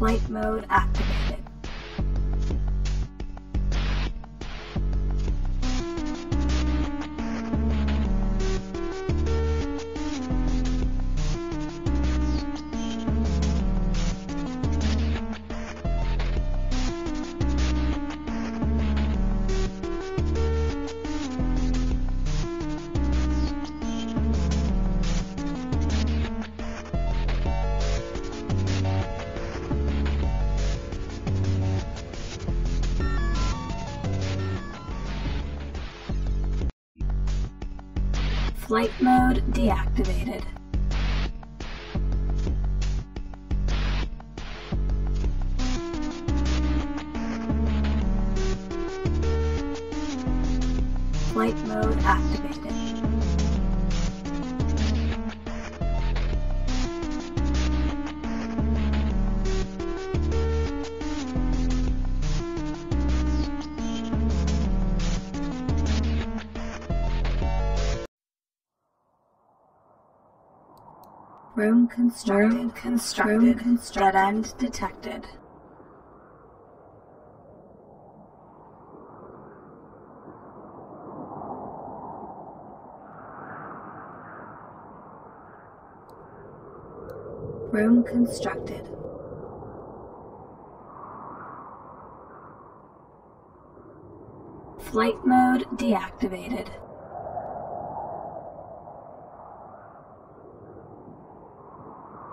Flight mode activated. Flight mode deactivated. Flight mode activated. Room constructed. Room constructed. Room constructed. Dead end detected. Room constructed. Flight mode deactivated.